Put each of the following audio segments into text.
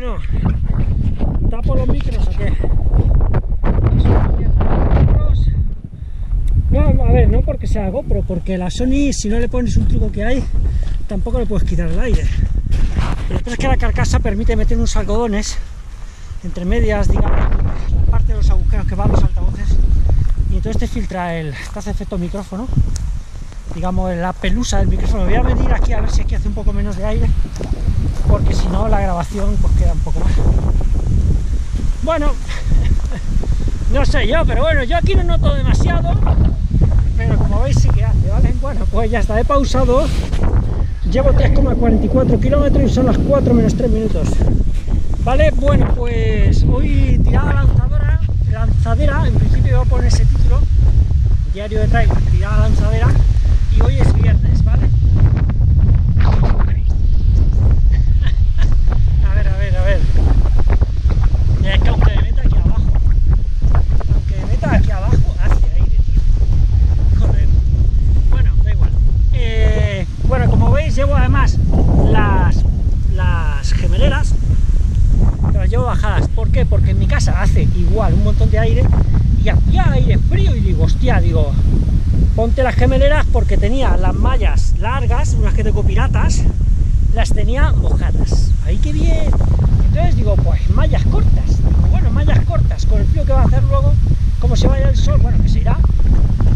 Bueno, ¿tapo los micros o qué? No, a ver, no porque sea GoPro, porque la Sony, si no le pones un truco que hay, tampoco le puedes quitar el aire. Pero es que la carcasa permite meter unos algodones entre medias, digamos, parte de los agujeros que van los altavoces, y entonces te filtra el, te hace efecto micrófono, digamos, la pelusa del micrófono. Voy a venir aquí a ver si aquí hace un poco menos de aire, porque si no la grabación pues queda un poco más. Bueno, no sé yo, pero bueno, yo aquí no noto demasiado, pero como veis sí que hace, ¿vale? Bueno, pues ya está, he pausado, llevo 3,44 kilómetros y son las 4 menos 3 minutos. Vale, bueno, pues hoy tirada lanzadora, lanzadera, en principio voy a poner ese título, diario de trail, tirada lanzadera, y hoy es viernes, ¿vale? a ver, a ver, a ver. Es que aunque me meta aquí abajo, aunque me meta aquí abajo, hace aire, tío. Joder. Bueno, da igual. Eh, bueno, como veis, llevo además las, las gemeleras, las llevo bajadas. ¿Por qué? Porque en mi casa hace igual un montón de aire y hacía aire frío y digo, hostia, digo, ponte las gemeleras porque tenía las mallas largas, unas que tengo piratas, las tenía mojadas. ¡Ahí qué bien! Entonces digo, pues mallas cortas. Digo, bueno, mallas cortas, con el frío que va a hacer luego, como se vaya el sol, bueno, que se irá.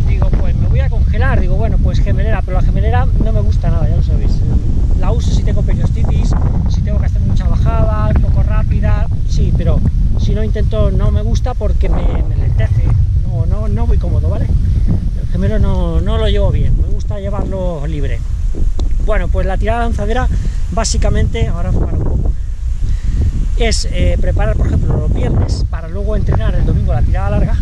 Digo, pues me voy a congelar. Digo, bueno, pues gemelera, pero la gemelera no me gusta nada, ya lo sabéis. La uso si tengo periostitis, si tengo que hacer mucha bajada, un poco rápida, sí, pero si no intento, no me gusta porque me, me lentece. No, no, no voy cómodo, ¿vale? El gemelo no, no lo llevo bien, me gusta llevarlo libre. Bueno, pues la tirada lanzadera, básicamente, ahora es eh, preparar, por ejemplo, los viernes para luego entrenar el domingo la tirada larga.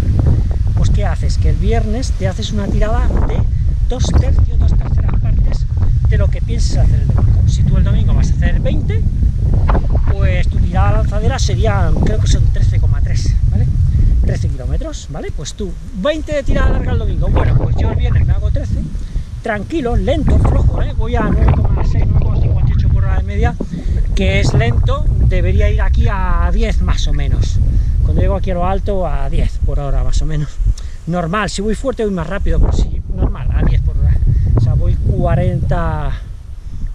Pues, ¿qué haces? Que el viernes te haces una tirada de dos tercios, dos terceras partes de lo que pienses hacer el domingo. Si tú el domingo vas a hacer 20, pues tu tirada lanzadera sería, creo que son 13,3, ¿vale? 13 kilómetros, ¿vale? Pues tú, 20 de tirada larga el domingo. Bueno, pues yo el viernes me hago 13, tranquilo, lento, flojo, ¿eh? Voy a 9,6, 9,58 por hora de media, que es lento, debería ir aquí a 10 más o menos. Cuando llego aquí a lo alto, a 10 por hora más o menos. Normal, si voy fuerte voy más rápido, pero si normal, a 10 por hora. O sea, voy 40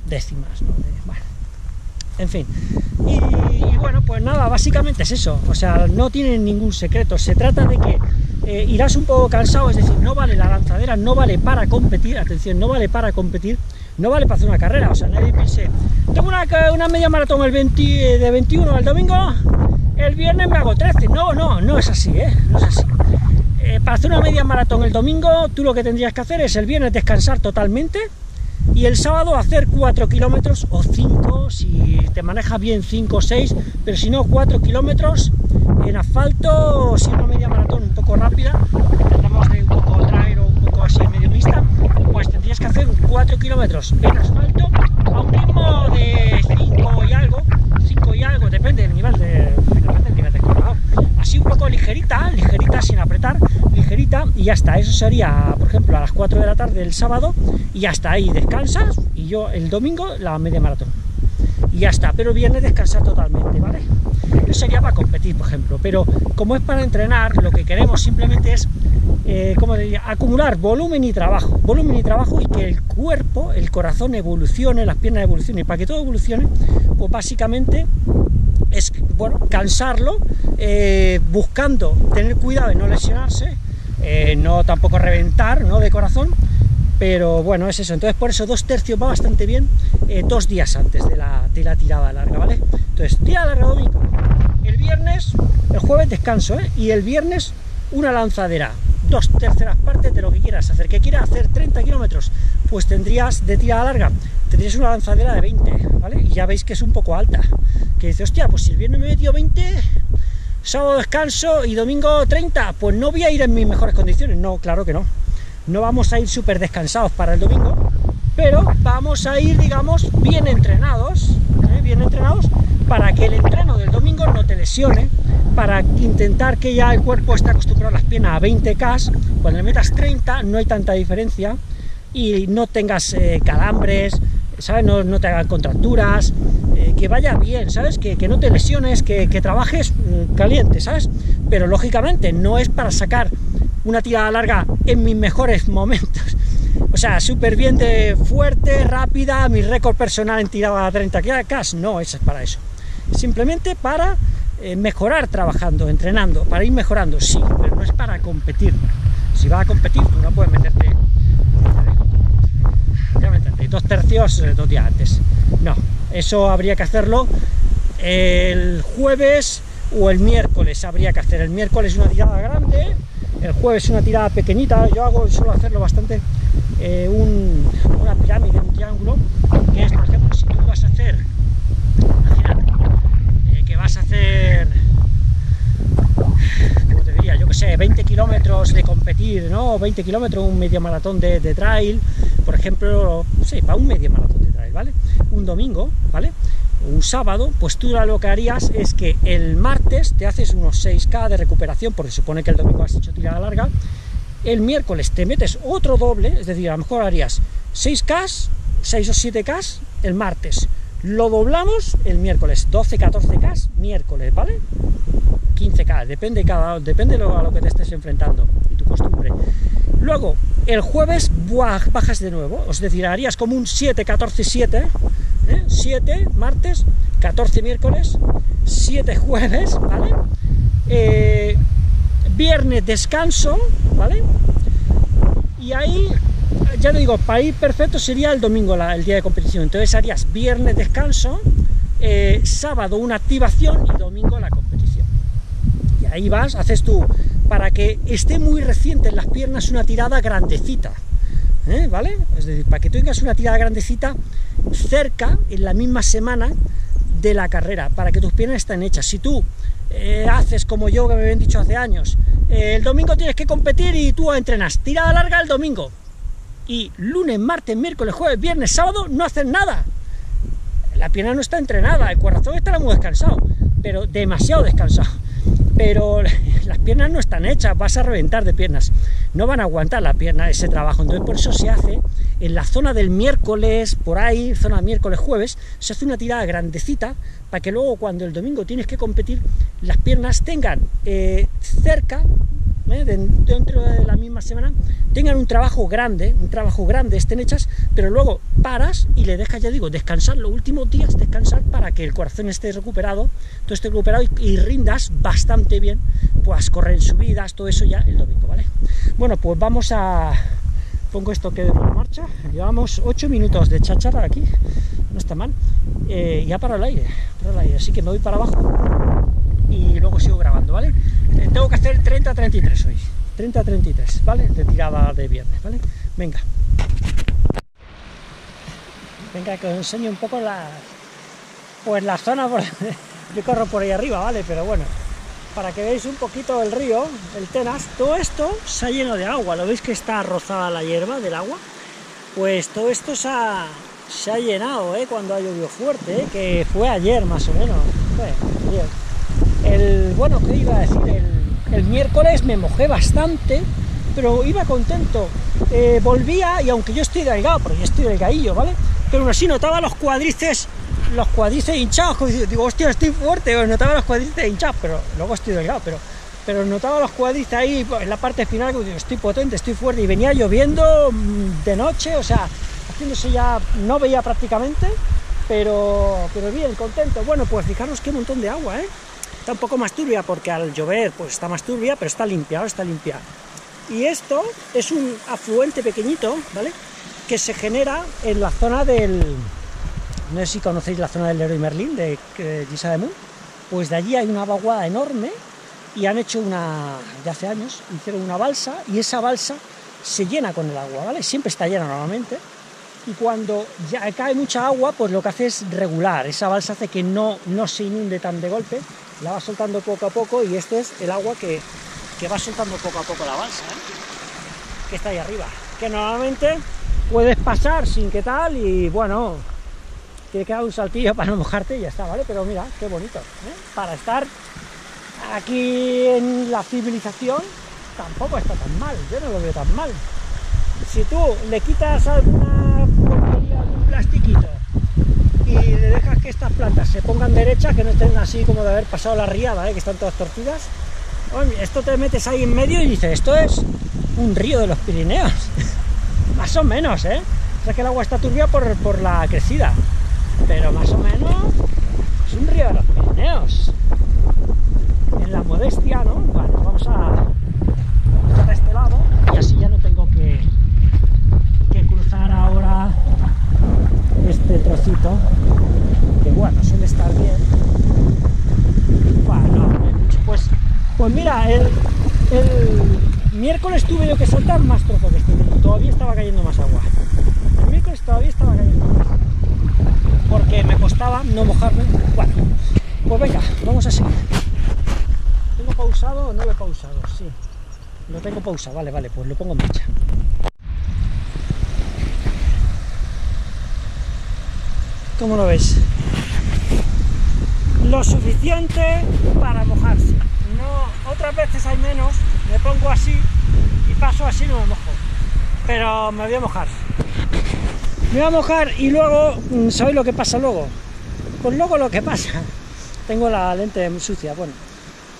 décimas, ¿no? De, en fin. Y, bueno, pues nada, básicamente es eso. O sea, no tiene ningún secreto. Se trata de que eh, irás un poco cansado, es decir, no vale la lanzadera, no vale para competir, atención, no vale para competir, no vale para hacer una carrera. O sea, nadie piense, tengo una, una media maratón el 20, de 21 el domingo, el viernes me hago 13. No, no, no es así, ¿eh? No es así. Eh, para hacer una media maratón el domingo, tú lo que tendrías que hacer es el viernes descansar totalmente y el sábado hacer 4 kilómetros o 5, si te manejas bien 5 o 6, pero si no 4 kilómetros en asfalto, si una media maratón un poco rápida, tratamos de un poco trail o un poco así medio mixta, pues tendrías que hacer 4 kilómetros en asfalto a un ritmo de 5 y algo, 5 y algo, depende del nivel de. Así un poco ligerita, ligerita sin apretar, ligerita y ya está. Eso sería, por ejemplo, a las 4 de la tarde del sábado y ya ahí, descansas y yo el domingo la media maratón. Y ya está, pero viernes descansar totalmente, ¿vale? Eso sería para competir, por ejemplo, pero como es para entrenar, lo que queremos simplemente es, eh, como diría, acumular volumen y trabajo, volumen y trabajo y que el cuerpo, el corazón evolucione, las piernas evolucionen, y para que todo evolucione, pues básicamente es, bueno, cansarlo, eh, buscando tener cuidado de no lesionarse, eh, no tampoco reventar, ¿no?, de corazón, pero bueno, es eso, entonces por eso dos tercios va bastante bien eh, dos días antes de la, de la, tirada larga, ¿vale? Entonces, tirada larga domingo, el viernes, el jueves descanso. Y el viernes una lanzadera, dos terceras partes de lo que quieras hacer, que quieras hacer 30 kilómetros, pues tendrías de tirada larga, tendrías una lanzadera de 20, ¿vale? Y ya veis que es un poco alta, que dice, hostia, pues si el viernes me metió 20, sábado descanso y domingo 30, pues no voy a ir en mis mejores condiciones, no, claro que no. No vamos a ir súper descansados para el domingo, pero vamos a ir, digamos, bien entrenados, ¿eh? bien entrenados, para que el entreno del domingo no te lesione, para intentar que ya el cuerpo esté acostumbrado a las piernas a 20K, cuando le metas 30 no hay tanta diferencia, y no tengas eh, calambres, ¿sabes? No, te hagan contracturas, eh, que vaya bien, ¿sabes? Que, no te lesiones, que, trabajes mm, caliente, ¿sabes? Pero lógicamente no es para sacar una tirada larga en mis mejores momentos. O sea, súper bien de fuerte, rápida, mi récord personal en tirada 30 k no, es para eso. Simplemente para eh, mejorar trabajando, entrenando, para ir mejorando, sí, pero no es para competir. Si vas a competir, tú no puedes meterte dos tercios eh, dos días antes. No, eso habría que hacerlo el jueves o el miércoles habría que hacer. El miércoles una tirada grande, el jueves una tirada pequeñita, yo hago, suelo hacerlo bastante, eh, una pirámide, un triángulo, que es, por ejemplo, si tú vas a hacer, vas a hacer, como te diría, yo que sé, 20 kilómetros de competir, ¿no? 20 kilómetros, un medio maratón de, trail, por ejemplo, sí, para un medio maratón de trail, ¿vale? Un domingo, ¿vale? Un sábado, pues tú lo que harías es que el martes te haces unos 6K de recuperación, porque supone que el domingo has hecho tirada larga, el miércoles te metes otro doble, es decir, a lo mejor harías 6K, 6 o 7K el martes, lo doblamos el miércoles, 12, 14K miércoles, ¿vale? 15K, depende, cada, depende a lo que te estés enfrentando y tu costumbre. Luego, el jueves bajas de nuevo, es decir, harías como un 7, 14, 7, 7 martes, 14 miércoles, 7 jueves, ¿vale? Eh, viernes descanso, ¿vale? Y ahí, ya te digo, ir perfecto sería el domingo el día de competición, entonces harías viernes descanso, eh, sábado una activación y domingo la competición. Y ahí vas, haces tu para que esté muy reciente en las piernas una tirada grandecita, ¿eh? ¿vale? Es decir, para que tengas una tirada grandecita cerca, en la misma semana de la carrera, para que tus piernas estén hechas. Si tú eh, haces como yo, que me habían dicho hace años, eh, el domingo tienes que competir y tú entrenas, tirada larga el domingo, y lunes, martes, miércoles, jueves, viernes, sábado, no haces nada. La pierna no está entrenada, el corazón estará muy descansado, pero demasiado descansado. Pero las piernas no están hechas, vas a reventar de piernas, no van a aguantar la pierna ese trabajo, entonces por eso se hace en la zona del miércoles, por ahí, zona miércoles, jueves, se hace una tirada grandecita para que luego cuando el domingo tienes que competir, las piernas tengan eh, cerca ¿eh? dentro de la misma semana, tengan un trabajo grande, un trabajo grande, estén hechas, pero luego paras y le dejas, ya digo, descansar los últimos días, descansar para que el corazón esté recuperado, todo esté recuperado y, rindas bastante bien, pues correr en subidas, todo eso ya el domingo, ¿vale? Bueno, pues vamos a... Pongo esto que de marcha, llevamos 8 minutos de chachara aquí, no está mal, eh, ya para el aire, para el aire, así que me voy para abajo y luego sigo grabando, ¿vale? Eh, tengo que hacer 30-33 hoy, 30-33, ¿vale? De tirada de viernes, ¿vale? Venga. Venga, que os enseño un poco la, pues la zona, por, yo corro por ahí arriba, ¿vale? Pero bueno, para que veáis un poquito el río, el Tenas, todo esto se ha lleno de agua, ¿lo veis que está rozada la hierba del agua? Pues todo esto se ha, se ha llenado, ¿eh? Cuando ha llovido fuerte, ¿eh? que fue ayer más o menos, ayer. El, bueno, ¿qué iba a decir? El, miércoles me mojé bastante, pero iba contento. Eh, volvía, y aunque yo estoy delgado, pero yo estoy delgadillo, ¿vale? Pero aún así notaba los cuadrices, los cuadrices hinchados, digo, hostia, estoy fuerte, notaba los cuadrices hinchados, pero luego estoy delgado, pero pero notaba los cuadrices ahí en la parte final, digo, estoy potente, estoy fuerte, y venía lloviendo mm, de noche, o sea, haciéndose ya, no veía prácticamente, pero, pero bien, contento. Bueno, pues fijaros qué montón de agua, ¿eh? Está un poco más turbia porque al llover pues está más turbia, pero está limpia, está limpia. Y esto es un afluente pequeñito, ¿vale? Que se genera en la zona del... No sé si conocéis la zona del Leroy Merlin, de Gisa de Moon. Pues de allí hay una vaguada enorme y han hecho una... de hace años, hicieron una balsa y esa balsa se llena con el agua, ¿vale? Siempre está llena normalmente. Y cuando ya cae mucha agua, pues lo que hace es regular. Esa balsa hace que no, no se inunde tan de golpe la va soltando poco a poco y este es el agua que, va soltando poco a poco la balsa, ¿eh? que está ahí arriba. Que normalmente puedes pasar sin que tal y bueno, tiene que dar un saltillo para no mojarte y ya está, ¿vale? Pero mira, qué bonito. ¿eh? Para estar aquí en la civilización tampoco está tan mal, yo no lo veo tan mal. Si tú le quitas alguna porquería, algún plastiquito le dejas que estas plantas se pongan derechas, que no estén así como de haber pasado la riada, ¿eh? que están todas torcidas, esto te metes ahí en medio y dices, esto es un río de los Pirineos. más o menos, ¿eh? O sea que el agua está turbia por, por la crecida, pero más o menos es un río de los Pirineos. En la modestia, ¿no? Bueno, vamos a cruzar a este lado y así ya no tengo que, que cruzar ahora este trocito, que bueno, suele estar bien. Bueno, pues, pues mira, el, el miércoles tuve yo que saltar más trozo que este, todavía estaba cayendo más agua. El miércoles todavía estaba cayendo más. Porque me costaba no mojarme. Bueno, pues venga, vamos a seguir. ¿Tengo pausado o no lo he pausado? Sí. Lo tengo pausado, vale, vale, pues lo pongo en marcha. ¿Cómo lo veis? Lo suficiente para mojarse. No, otras veces hay menos, me pongo así y paso así no me mojo. Pero me voy a mojar. Me voy a mojar y luego, mm, ¿sabéis lo que pasa luego? Pues luego lo que pasa, tengo la lente sucia, bueno.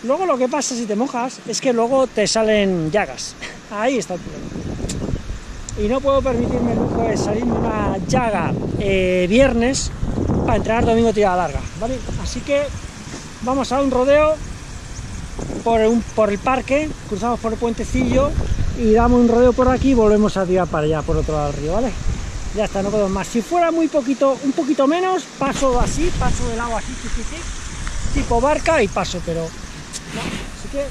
Luego lo que pasa si te mojas es que luego te salen llagas. Ahí está el problema y no puedo permitirme el lujo de salir de una llaga eh, viernes para entrenar domingo tirada larga, ¿vale? Así que vamos a un rodeo por, un, por el parque, cruzamos por el puentecillo y damos un rodeo por aquí y volvemos a tirar para allá, por otro lado del río, ¿vale? Ya está, no puedo más. Si fuera muy poquito, un poquito menos, paso así, paso del agua así, tipo barca y paso, pero así que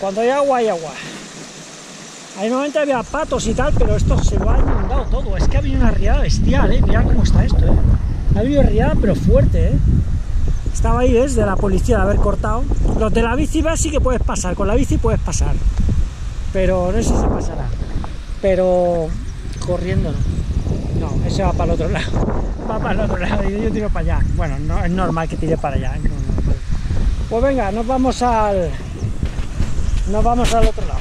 cuando hay agua, hay agua. Ahí normalmente había patos y tal, pero esto se lo ha inundado todo. Es que ha habido una riada bestial, ¿eh? Cómo está esto, ¿eh? Ha habido riada, pero fuerte, ¿eh? Estaba ahí, es de la policía de haber cortado. Los de la bici sí que puedes pasar, con la bici puedes pasar. Pero no sé si se pasará. Pero corriendo no. No, ese va para el otro lado. Va para el otro lado y yo tiro para allá. Bueno, no es normal que tire para allá. ¿eh? Pues venga, nos vamos al... Nos vamos al otro lado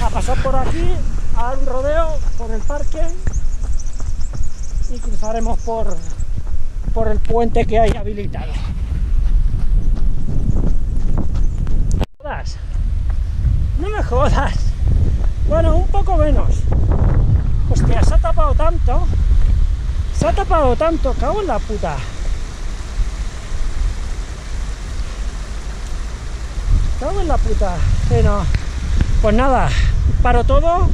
a pasar por aquí, a dar un rodeo por el parque y cruzaremos por, por el puente que hay habilitado. No me jodas. Bueno, un poco menos. Hostia, se ha tapado tanto. Se ha tapado tanto, cago en la puta. Cago en la puta. Pues nada, paro todo,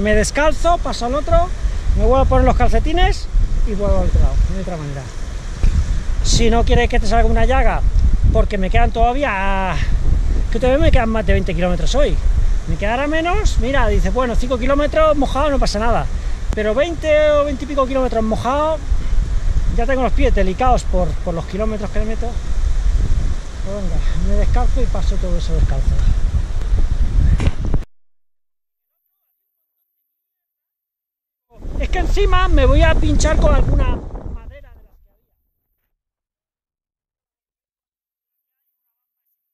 me descalzo, paso al otro, me vuelvo a poner los calcetines y vuelvo al otro lado, de otra manera. Si no quieres que te salga una llaga, porque me quedan todavía, que todavía me quedan más de 20 kilómetros hoy, me quedará menos, mira, dice, bueno, 5 kilómetros mojado no pasa nada, pero 20 o 20 y pico kilómetros mojado, ya tengo los pies delicados por, por los kilómetros que le meto, pues venga, me descalzo y paso todo eso descalzo. Es que encima me voy a pinchar con alguna madera de las que había.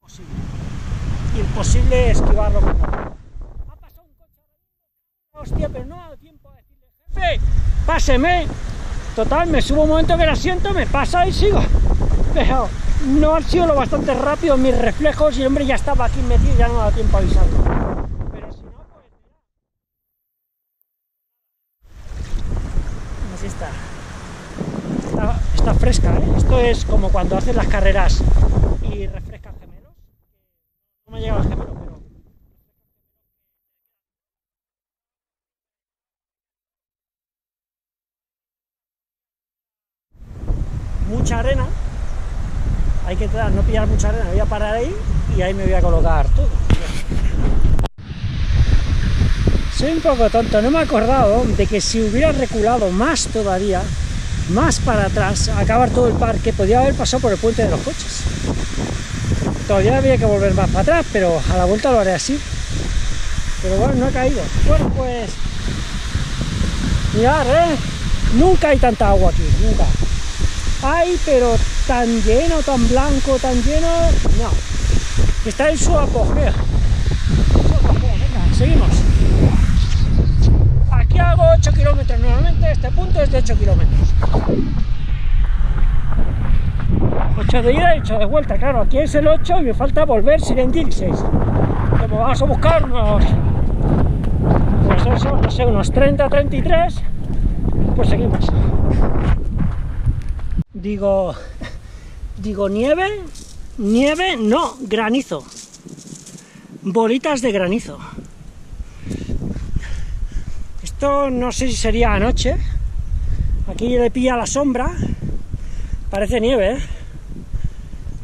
Imposible. Imposible esquivarlo con nada. Ha pasado un coche Hostia, pero no ha dado tiempo a decirle, jefe, páseme. Total, me subo un momento que el asiento, me pasa y sigo. Pero no ha sido lo bastante rápido mis reflejos y hombre ya estaba aquí metido, ya no dado tiempo a avisarlo. está, fresca, ¿eh? Esto es como cuando haces las carreras y refrescas gemelos. No me ha llegado el gemelo, pero... Mucha arena. Hay que no pillar mucha arena, voy a parar ahí y ahí me voy a colocar todo. Soy un poco tonto, no me he acordado de que si hubiera reculado más todavía, más para atrás, acabar todo el parque, podía haber pasado por el puente de los coches. Todavía había que volver más para atrás, pero a la vuelta lo haré así. Pero bueno, no ha caído. Bueno, pues... Mirad, ¿eh? Nunca hay tanta agua aquí, nunca. Hay, pero tan lleno, tan blanco, tan lleno... No. Está en su apogeo. Venga, seguimos. aquí hago 8 kilómetros normalmente, este punto es de 8 kilómetros. 8 de ida y 8 de vuelta, claro, aquí es el 8 y me falta volver en 16. Como vamos a buscar unos, pues eso, no sé, unos 30, 33, pues seguimos. Digo, digo nieve, nieve, no, granizo. Bolitas de granizo. Esto no sé si sería anoche. Aquí le pilla la sombra. Parece nieve, ¿eh?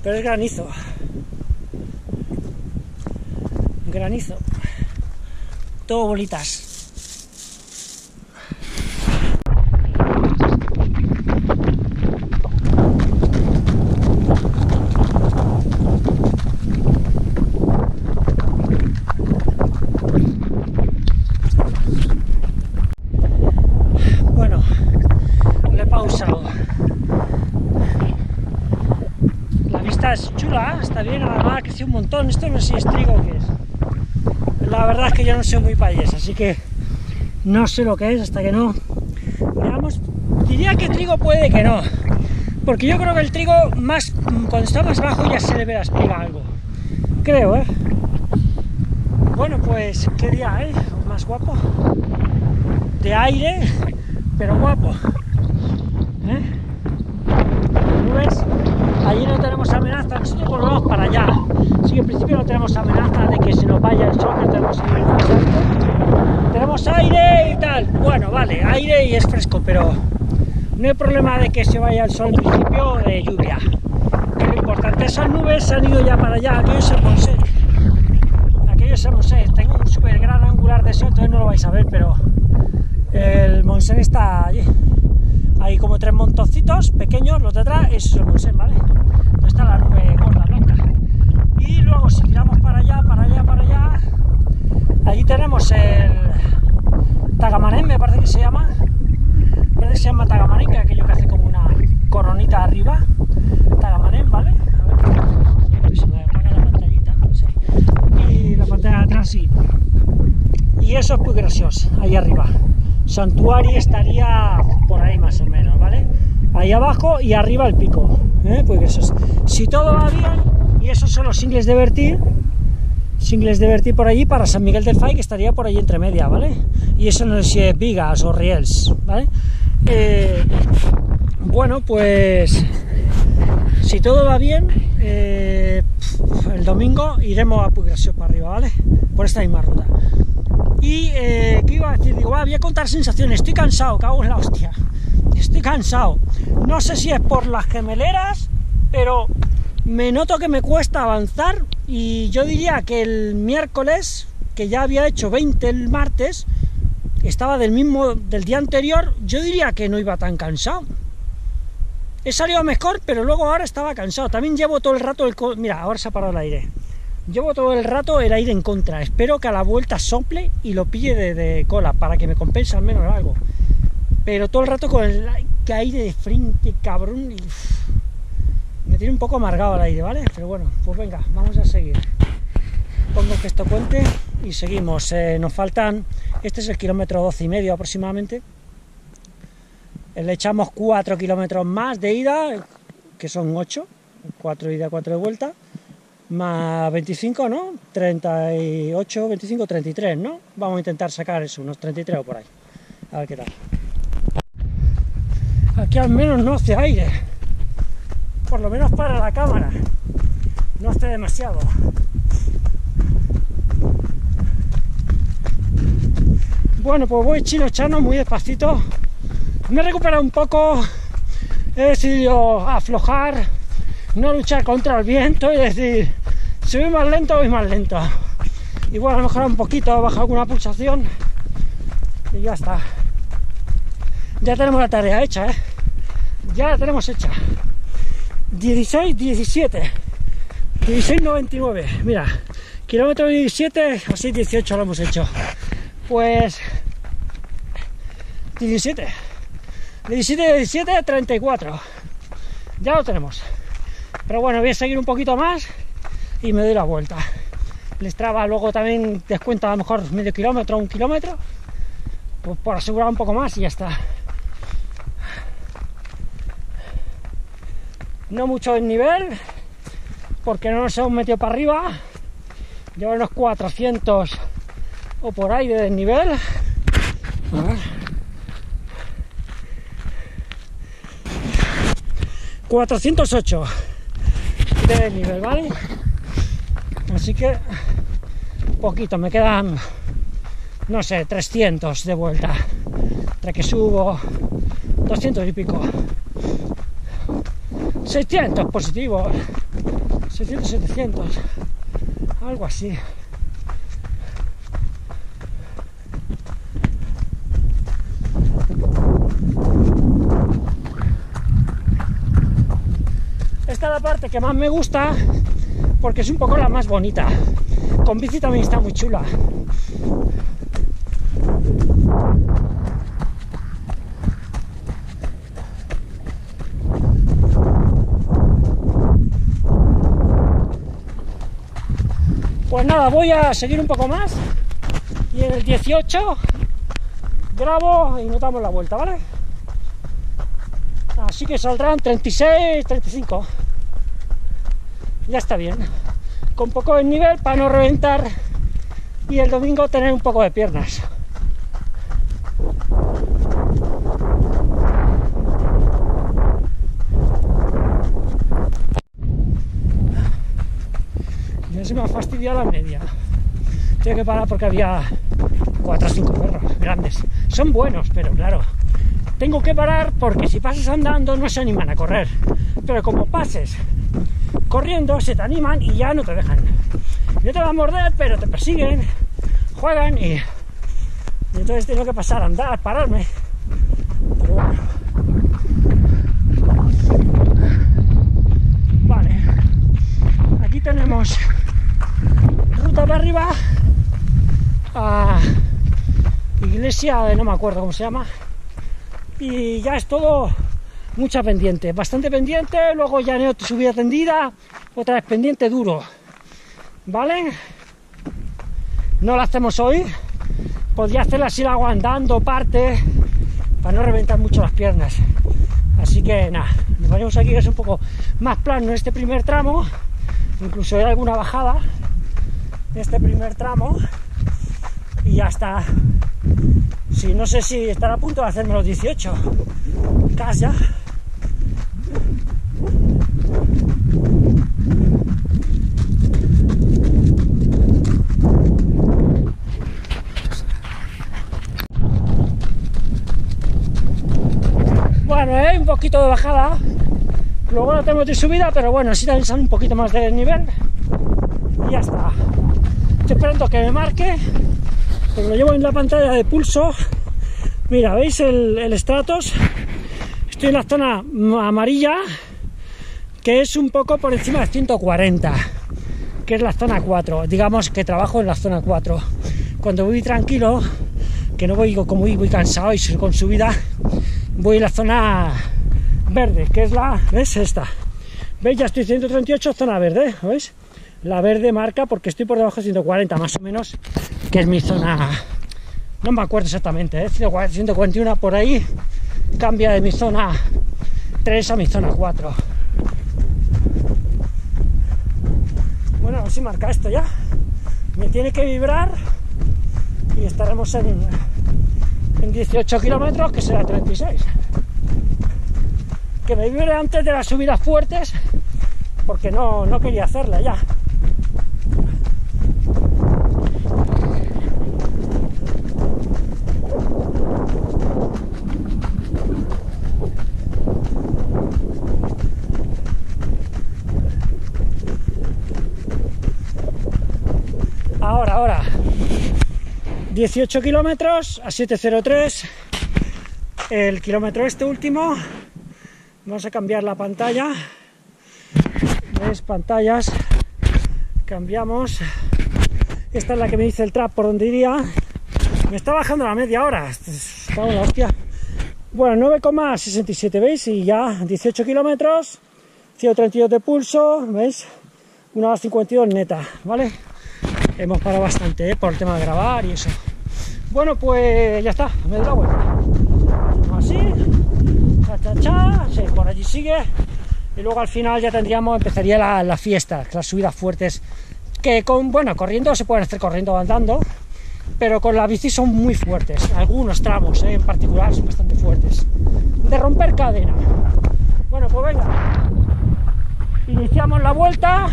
pero es granizo. Granizo. Todo bolitas. está bien, además Esto no sé si es trigo o qué es. La verdad es que yo no soy muy payés, así que no sé lo que es hasta que no. Diría que trigo puede que no, porque yo creo que el trigo más cuando está más bajo ya se le ve la espiga algo. Creo, ¿eh? Bueno, pues qué día, ¿eh? Más guapo. De aire, pero guapo. ¿Eh? Nubes allí no tenemos amenaza, nosotros volvemos para allá. Sí, en principio no tenemos amenaza de que se nos vaya el sol, que tenemos Tenemos aire y tal. Bueno, vale, aire y es fresco, pero no hay problema de que se vaya el sol en principio de lluvia. Lo importante, esas nubes se han ido ya para allá, aquello es Monset. Aquello es Monset. Tengo un súper gran angular de eso, entonces no lo vais a ver, pero el Monsen está allí. Hay como tres montoncitos pequeños, los de atrás, eso es el Monsen, ¿vale? Está la nube gorda blanca. Y luego si tiramos para allá, para allá, para allá, allí tenemos el Tagamanén, me parece que se llama. Parece que se llama Tagamanén, que es aquello que hace como una coronita arriba. Tagamanén, ¿vale? A ver, se me apaga la pantallita, no sé. Y la pantalla de atrás sí. Y eso es muy gracioso, ahí arriba. Santuario estaría por ahí más o menos, ¿vale? Ahí abajo y arriba el pico, ¿eh? Pues eso es. Si todo va bien, y esos son los singles de Vertir, singles de Vertir por allí para San Miguel del Fay, que estaría por allí entre media, ¿vale? Y eso no sé si es Vigas o Riels, ¿vale? Eh, bueno, pues si todo va bien, eh, el domingo iremos a Puiggraciós para arriba, ¿vale? Por esta misma ruta. Y, eh, ¿qué iba a decir? Digo, voy a contar sensaciones, estoy cansado, cago en la hostia. Estoy cansado. No sé si es por las gemeleras, pero me noto que me cuesta avanzar y yo diría que el miércoles, que ya había hecho 20 el martes, estaba del mismo, del día anterior, yo diría que no iba tan cansado. He salido mejor, pero luego ahora estaba cansado. También llevo todo el rato el... Mira, ahora se ha parado el aire. Llevo todo el rato el aire en contra. Espero que a la vuelta sople y lo pille de, cola para que me compense al menos algo. Pero todo el rato con el aire de frente, cabrón. Y, me tiene un poco amargado el aire, ¿vale? Pero bueno, pues venga, vamos a seguir. Pongo que esto cuente y seguimos. Eh, nos faltan, este es el kilómetro 12 y medio aproximadamente. Le echamos 4 kilómetros más de ida, que son 8, 4 de ida, 4 de vuelta más 25, ¿no? 38, 25, 33, ¿no? Vamos a intentar sacar eso, unos 33 o por ahí. A ver qué tal. Aquí al menos no hace aire. Por lo menos para la cámara. No hace demasiado. Bueno, pues voy chino chano muy despacito. Me he recuperado un poco. He decidido aflojar, no luchar contra el viento y decir, si voy más lento, voy más lento. Igual a lo mejor un poquito, baja alguna pulsación y ya está. Ya tenemos la tarea hecha, ¿eh? Ya la tenemos hecha. 16, 17. 16, 99. Mira, kilómetro 17, así 18 lo hemos hecho. Pues 17. 17, 17, 34. Ya lo tenemos. Pero bueno, voy a seguir un poquito más y me doy la vuelta. El Strava luego también descuenta a lo mejor medio kilómetro, un kilómetro. pues por asegurar un poco más y ya está. No mucho en nivel, porque no nos hemos metido para arriba. Lleva unos 400 o por ahí de desnivel. A ver. 408 de nivel, ¿vale? Así que poquito, me quedan, no sé, 300 de vuelta. Entre que subo 200 y pico. 600 positivos. 600, 700. Algo así. Esta es la parte que más me gusta porque es un poco la más bonita. Con bici también está muy chula. Pues nada, voy a seguir un poco más y en el 18 grabo y notamos la vuelta, ¿vale? Así que saldrán 36, 35. Ya está bien. Con poco de nivel para no reventar y el domingo tener un poco de piernas. Ya fastidiado la media. Tengo que parar porque había cuatro o cinco perros grandes. Son buenos, pero claro, tengo que parar porque si pasas andando no se animan a correr. Pero como pases corriendo, se te animan y ya no te dejan. No te van a morder, pero te persiguen, juegan y, y entonces tengo que pasar a andar, pararme. Pero bueno. Vale. Aquí tenemos para arriba. A iglesia de no me acuerdo cómo se llama. Y ya es todo mucha pendiente, bastante pendiente, luego ya no subida tendida, otra vez pendiente duro, ¿vale? No la hacemos hoy, podría hacerla si la hago andando parte, para no reventar mucho las piernas, así que nada, nos venimos aquí que es un poco más plano en este primer tramo, incluso hay alguna bajada este primer tramo, y ya está. Sí, no sé si estará a punto de hacerme los 18. Casi. Bueno, hay un poquito de bajada. Luego no tenemos de subida, pero bueno, así también sale un poquito más de nivel. Y ya está. Estoy esperando que me marque. Pero lo llevo en la pantalla de pulso. Mira, ¿veis el, el Stratos? Estoy en la zona amarilla, que es un poco por encima de 140, que es la zona 4. Digamos que trabajo en la zona 4. Cuando voy tranquilo, que no voy como voy cansado y con subida, voy en la zona verde, que es la, ¿ves? Esta. ¿Veis? Ya estoy 138, zona verde, ¿veis? La verde marca porque estoy por debajo de 140 más o menos, que es mi zona, no me acuerdo exactamente, ¿eh? 141 por ahí, cambia de mi zona 3 a mi zona 4. Bueno, si marca esto ya. Me tiene que vibrar y estaremos en, en 18 kilómetros, que será 36. Que me vibre antes de las subidas fuertes, porque no, no quería hacerla ya. Ahora, ahora. 18 kilómetros a 703. El kilómetro este último. Vamos a cambiar la pantalla. ¿Ves? Pantallas. Cambiamos. Esta es la que me dice el trap por donde iría. Me está bajando la media hora. Está la hostia. Bueno, 9,67, ¿veis? Y ya 18 kilómetros. 132 de pulso, ¿veis? Una hora 52 neta, ¿vale? Hemos parado bastante ¿eh? por el tema de grabar y eso. Bueno, pues ya está, me doy la vuelta. Así, cha, cha, cha, sí, por allí sigue. Y luego al final ya tendríamos, empezaría la, fiesta, las subidas fuertes. Que con, bueno, corriendo se pueden hacer corriendo o andando, pero con la bici son muy fuertes. Algunos tramos eh, en particular son bastante fuertes. De romper cadena. Bueno, pues venga. Iniciamos la vuelta.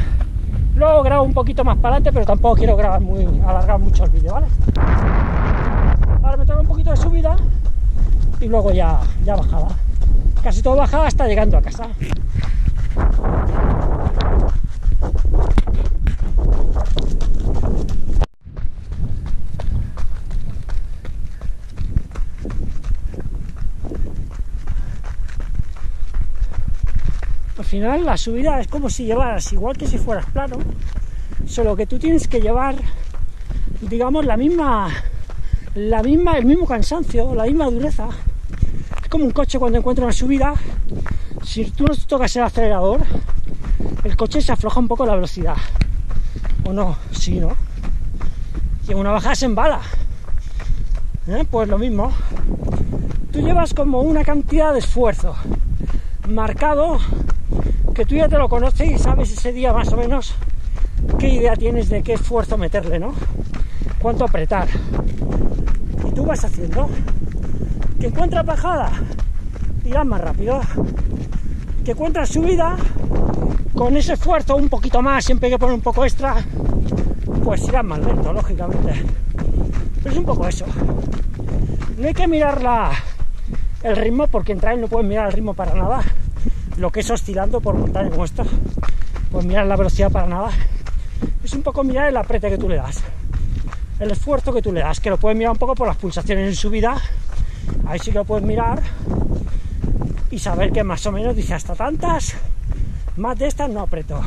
Luego grabo un poquito más para adelante, pero tampoco quiero grabar muy, alargar mucho el vídeo. Ahora me toca un poquito de subida y luego ya, ya bajada. Casi todo bajada hasta llegando a casa. Al final la subida es como si llevaras, igual que si fueras plano, solo que tú tienes que llevar, digamos, la misma, la misma, el mismo cansancio, la misma dureza. Es como un coche cuando encuentra una subida, si tú no tocas el acelerador, el coche se afloja un poco la velocidad. ¿O no? Sí, ¿no? Y en una bajada se embala. ¿Eh? Pues lo mismo. Tú llevas como una cantidad de esfuerzo marcado tú ya te lo conoces y sabes ese día más o menos qué idea tienes de qué esfuerzo meterle, ¿no? Cuánto apretar. Y tú vas haciendo. Que encuentras bajada, irás más rápido. Que encuentras subida, con ese esfuerzo un poquito más, siempre hay que poner un poco extra, pues irás más lento, lógicamente. Pero es un poco eso. No hay que mirar la, el ritmo, porque en trail no puedes mirar el ritmo para nada lo que es oscilando por montaña como esto, pues mirar la velocidad para nada. Es un poco mirar el aprete que tú le das, el esfuerzo que tú le das, que lo puedes mirar un poco por las pulsaciones en subida, ahí sí lo puedes mirar y saber que más o menos dice hasta tantas, más de estas no aprieto.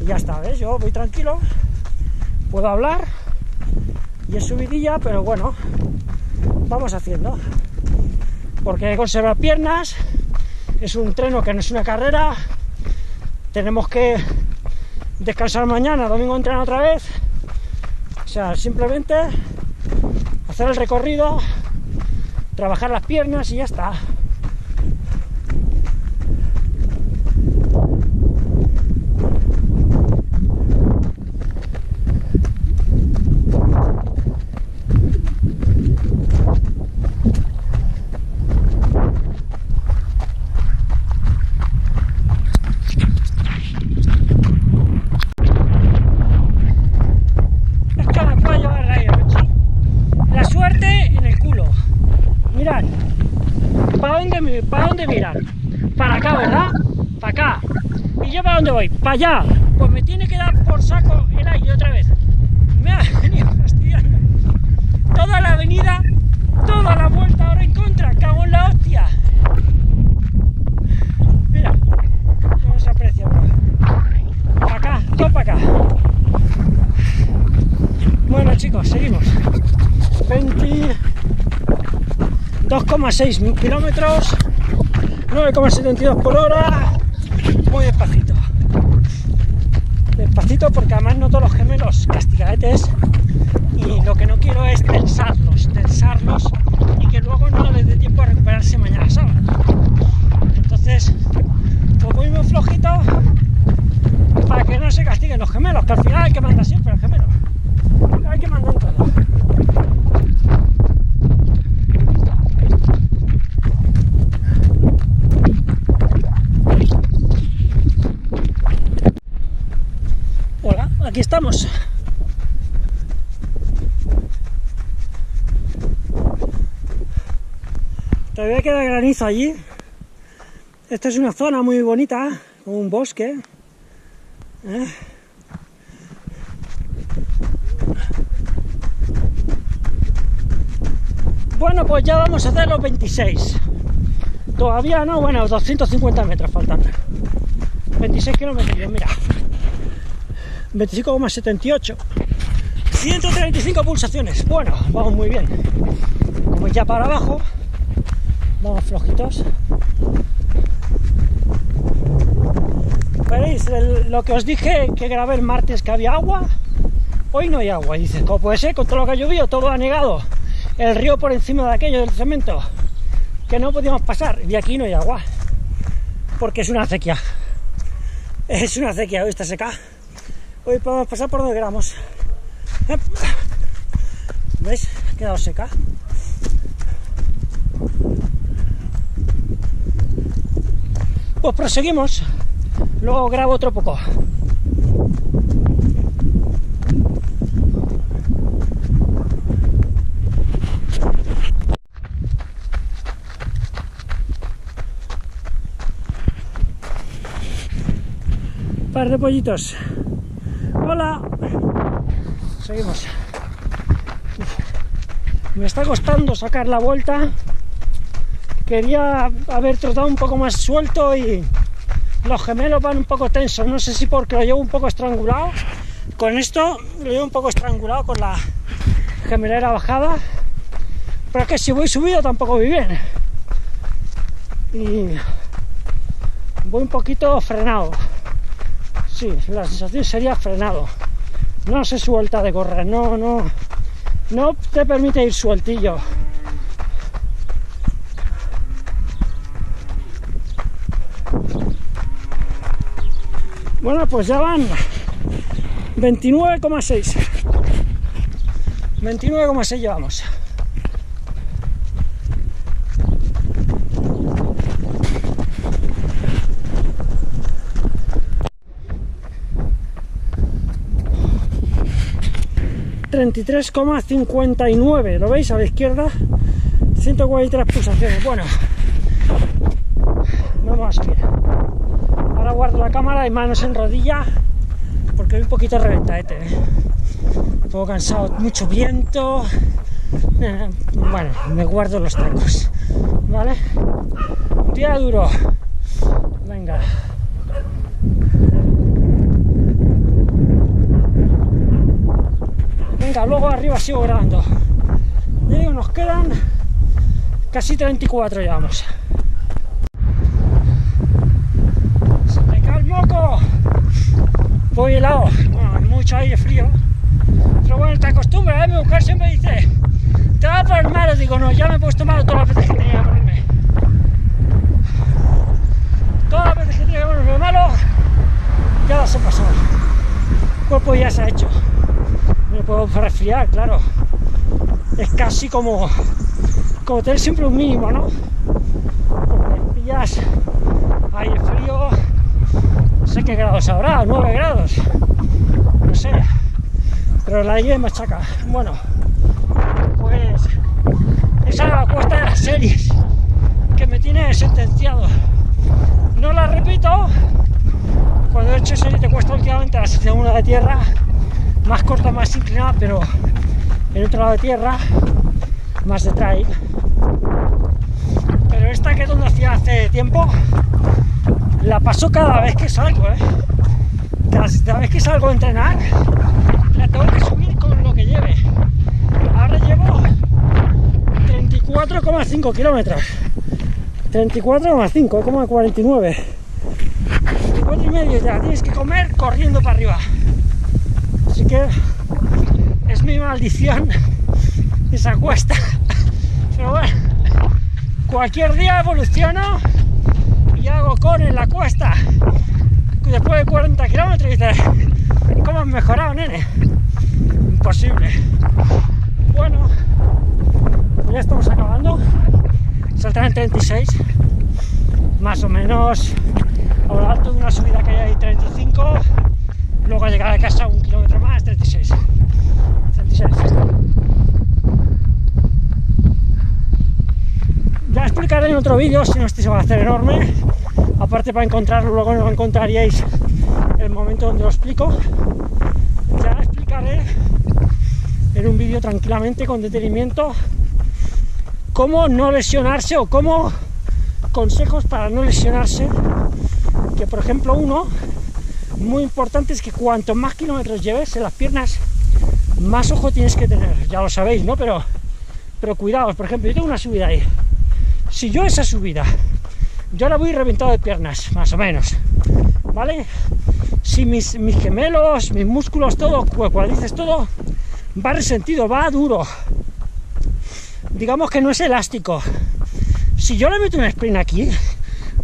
Y ya está, ¿ves? Yo voy tranquilo, puedo hablar y es subidilla, pero bueno, vamos haciendo. Porque hay que conservar piernas, es un treno que no es una carrera, tenemos que descansar mañana, domingo entrenar otra vez, o sea, simplemente hacer el recorrido, trabajar las piernas y ya está. Para allá. Pues me tiene que dar por saco el aire otra vez. Me ha venido fastidiando. Toda la avenida, toda la vuelta ahora en contra. Cago en la hostia. Mira, no se aprecia. Para acá, para acá. Bueno chicos, seguimos. 22,6 kilómetros, 9,72 por hora, muy despacito despacito porque además noto los gemelos castigadetes y lo que no quiero es tensarlos, tensarlos y que luego no les dé tiempo a recuperarse mañana sábado. Entonces, voy muy flojito para que no se castiguen los gemelos, que al final hay que mandar siempre al gemelo. Hay que mandar todo. Aquí estamos. Todavía queda granizo allí. Esta es una zona muy bonita, un bosque. ¿eh? Bueno, pues ya vamos a hacer los 26. Todavía no, bueno, 250 metros faltan. 26 kilómetros, mira. 25,78 135 pulsaciones bueno, vamos muy bien como ya para abajo vamos flojitos veréis lo que os dije que grabé el martes que había agua hoy no hay agua. Y dices, ¿cómo puede ser? Con todo lo que ha llovido, todo ha negado. El río por encima de aquello del cemento. Que no podíamos pasar. Y aquí no hay agua. Porque es una acequia. Es una acequia, hoy está seca. Hoy podemos pasar por donde queramos. ¿Veis? Ha quedado seca. Pues proseguimos. Luego grabo otro poco. Par de pollitos. Hola. Seguimos. Me está costando sacar la vuelta. Quería haber trotado un poco más suelto y los gemelos van un poco tensos. No sé si porque lo llevo un poco estrangulado. Con esto lo llevo un poco estrangulado con la gemelera bajada. Pero es que si voy subido tampoco voy bien. Y voy un poquito frenado. La sensación sería frenado. No se suelta de correr, no, no. No te permite ir sueltillo. Bueno, pues ya van 29,6. 29,6 llevamos. ...33,59... ¿Lo veis a la izquierda? 143 pulsaciones. Bueno, vamos a seguir ahora guardo la cámara y manos en rodilla porque voy un poquito reventadete ¿eh? un poco cansado mucho viento. Bueno me guardo los tacos vale día duro. Venga luego arriba sigo grabando y nos quedan casi 34 llevamos voy helado, mucho aire frío. Pero bueno, te acostumbras, ¿eh? Mi mujer siempre dice, te vas a poner malo. Digo, no, ya me he puesto malo todas las veces que tenía que ponerme. Todas las veces que tenía que ponerme malo, ya las he pasado. El cuerpo ya se ha hecho. Puedo resfriar, claro. Es casi como, como tener siempre un mínimo, ¿no? Porque pillas aire frío, sé qué grados habrá, 9 grados, no sé, pero la me machaca. Bueno, pues esa es la cuesta de las series que me tiene sentenciado. No la repito, cuando he hecho serie te cuesta últimamente la sección 1 de tierra, más corta, más inclinada, pero en otro lado de tierra, más de. Pero esta que es donde hacía hace tiempo, la paso cada vez que salgo, ¿eh? Cada, vez que salgo a entrenar, la tengo que subir con lo que lleve. Ahora llevo 34,5 kilómetros. 34,5, como 49. 34 y medio ya, tienes que comer corriendo para arriba. Así que es mi maldición esa cuesta. Pero bueno, cualquier día evoluciono y hago con en la cuesta después de 40 kilómetros dices ¿cómo has mejorado nene? imposible bueno ya estamos acabando saltar en 36 más o menos a lo alto de una subida que hay ahí 35 luego a llegar a casa un kilómetro más 36 36 ya explicaré en otro vídeo si no este se va a hacer enorme. Aparte para encontrarlo luego no encontraríais el momento donde lo explico. Ya explicaré en un vídeo tranquilamente con detenimiento cómo no lesionarse o cómo consejos para no lesionarse. Que por ejemplo uno muy importante es que cuanto más kilómetros lleves en las piernas más ojo tienes que tener ya lo sabéis no pero pero cuidados por ejemplo yo tengo una subida ahí si yo esa subida yo ahora voy reventado de piernas, más o menos, ¿vale? Si mis, gemelos, mis músculos, todo, dices todo, va resentido, va duro. Digamos que no es elástico. Si yo le meto un sprint aquí,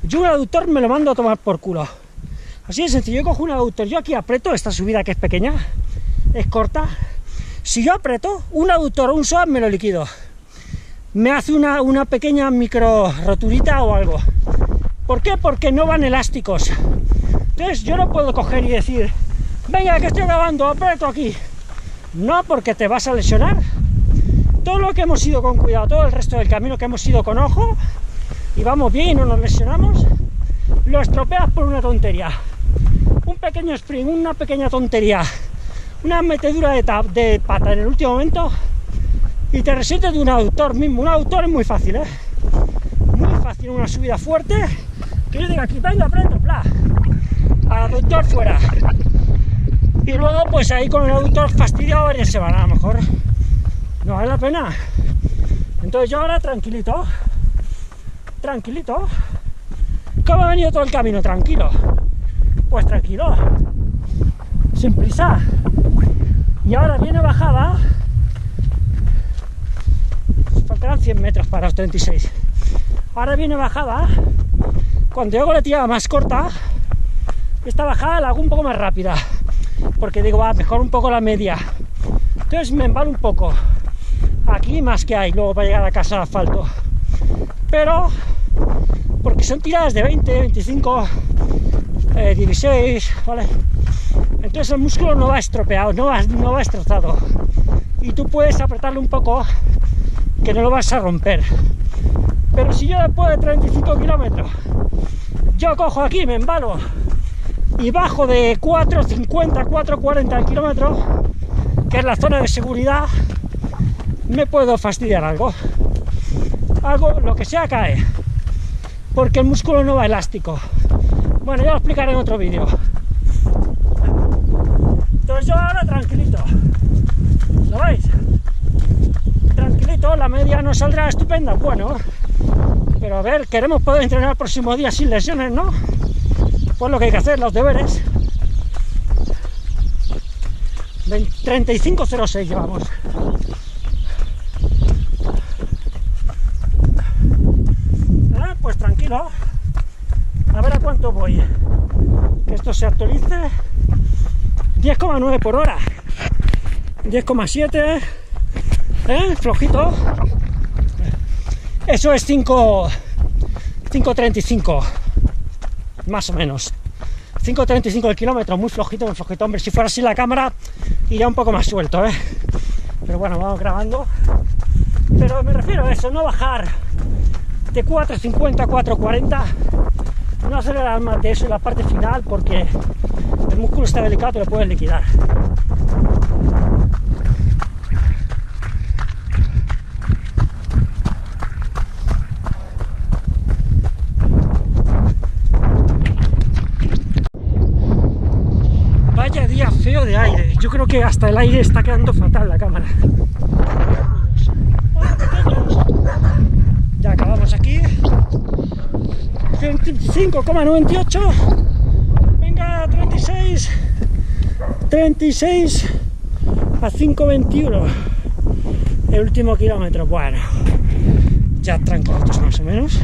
yo un aductor me lo mando a tomar por culo. Así de sencillo, yo cojo un aductor, yo aquí aprieto esta subida que es pequeña, es corta. Si yo aprieto, un aductor o un SOA me lo liquido. Me hace una, una pequeña micro roturita o algo. ¿Por qué? Porque no van elásticos. Entonces yo no puedo coger y decir, venga, que estoy grabando, aprieto aquí. No, porque te vas a lesionar. Todo lo que hemos ido con cuidado, todo el resto del camino que hemos ido con ojo, y vamos bien y no nos lesionamos, lo estropeas por una tontería. Un pequeño sprint, una pequeña tontería, una metedura de, de pata en el último momento y te resientes de un autor mismo. Un autor es muy fácil, ¿eh? Muy fácil, una subida fuerte, que yo diga aquí, venga, aprendo, bla, aductor fuera. Y luego, pues ahí con el aductor fastidiado varias van a lo mejor. No vale la pena. Entonces yo ahora tranquilito, tranquilito. ¿Cómo ha venido todo el camino? Tranquilo. Pues tranquilo. Sin prisa. Y ahora viene bajada. Faltarán 100 metros para los 36. Ahora viene bajada. Cuando yo hago la tirada más corta, esta bajada la hago un poco más rápida. Porque digo, va, mejor un poco la media. Entonces me embalo un poco aquí más que hay luego para llegar a casa al asfalto pero porque son tiradas de 20, 25 16 ¿vale? entonces el músculo no va estropeado no va, no va destrozado y tú puedes apretarlo un poco que no lo vas a romper pero si yo después de 35 kilómetros yo cojo aquí, me embalo y bajo de 4.50, 4.40 kilómetros que es la zona de seguridad me puedo fastidiar algo. Algo, lo que sea cae. Porque el músculo no va elástico. Bueno, ya lo explicaré en otro vídeo. Entonces yo ahora tranquilito. ¿Lo veis? Tranquilito, la media no saldrá estupenda. Bueno, pero a ver, queremos poder entrenar el próximo día sin lesiones, ¿no? Pues lo que hay que hacer, los deberes. 35.06 llevamos. A ver a cuánto voy. Que esto se actualice. 10,9 por hora. 10,7. ¿Eh? Flojito. Eso es 5. 5.35. Más o menos. 5.35 el kilómetro, muy flojito, muy flojito. Hombre, si fuera así la cámara, iría un poco más suelto, ¿eh? Pero bueno, vamos grabando. Pero me refiero a eso, no bajar de 4.50 a 4.40 no acelerar más de eso en la parte final porque el músculo está delicado y lo puedes liquidar. Vaya día feo de aire. Yo creo que hasta el aire está quedando fatal la cámara ya acabamos aquí. 25,98. Venga, 36. 36 a 5,21. El último kilómetro. Bueno, ya tranquilos más o menos.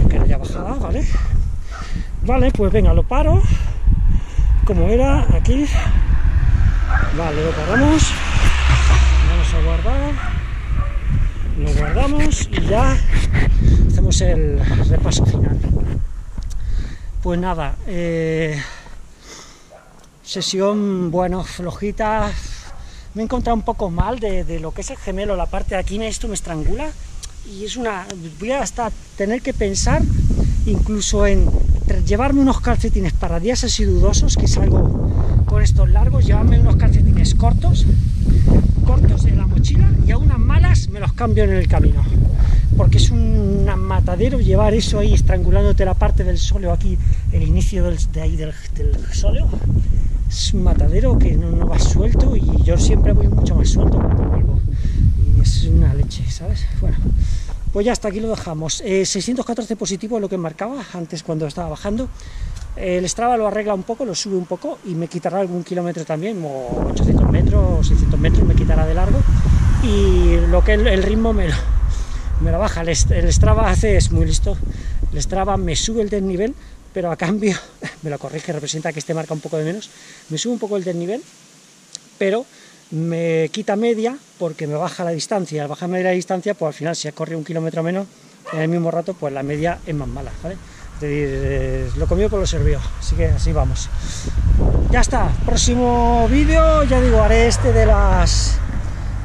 Porque ya bajada, ¿vale? Vale, pues venga, lo paro. Como era aquí. Vale, lo paramos. Vamos a guardar lo guardamos y ya hacemos el repaso final. Pues nada, eh, sesión, bueno, flojita. Me he encontrado un poco mal de, lo que es el gemelo, la parte de aquí, esto me estrangula y es una. Voy a hasta tener que pensar incluso en llevarme unos calcetines para días así dudosos, que salgo con estos largos, llevarme unos calcetines cortos cortos en la mochila y a unas malas me los cambio en el camino porque es un matadero llevar eso ahí estrangulándote la parte del sóleo aquí, el inicio del, de ahí del, del sóleo es un matadero que no, va suelto y yo siempre voy mucho más suelto cuando vuelvo y es una leche, ¿sabes? Bueno, Pues ya hasta aquí lo dejamos. 614 positivo es lo que marcaba antes cuando estaba bajando. El Strava lo arregla un poco, lo sube un poco y me quitará algún kilómetro también, o 800 metros, 600 metros me quitará de largo. Y lo que el, el ritmo me me lo baja. El, el hace, es muy listo, el Strava me sube el desnivel, pero a cambio, me lo corrige, representa que este marca un poco de menos, me sube un poco el desnivel, pero me quita media porque me baja la distancia. Al bajarme la distancia, pues al final si corre un kilómetro menos en el mismo rato, pues la media es más mala. Es decir, lo comido por lo servido, así que así vamos. Ya está, próximo vídeo, ya digo, haré este de las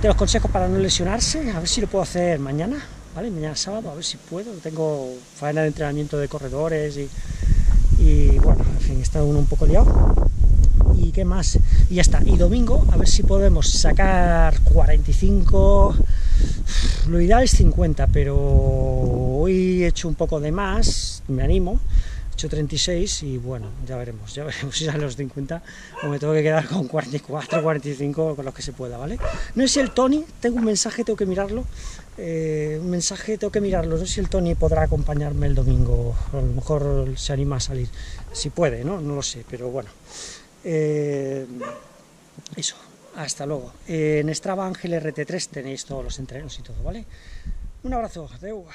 de los consejos para no lesionarse, a ver si lo puedo hacer mañana, ¿vale? Mañana sábado, a ver si puedo, tengo faena de entrenamiento de corredores y, bueno, en fin, está uno un poco liado. Y qué más, y ya está, y domingo a ver si podemos sacar 45, lo ideal es 50, pero hoy he hecho un poco de más, me animo, he hecho 36 y bueno, ya veremos, ya veremos si salen los 50 o me tengo que quedar con 44, 45, con los que se pueda, ¿vale? No sé si el Tony, tengo un mensaje, tengo que mirarlo, eh, un mensaje, tengo que mirarlo, no sé si el Tony podrá acompañarme el domingo, a lo mejor se anima a salir, si puede, ¿no? No lo sé, pero bueno. Eh, eso, hasta luego. Eh, en Strava Ángel RT3 tenéis todos los entrenos y todo, ¿vale? Un abrazo, adeu.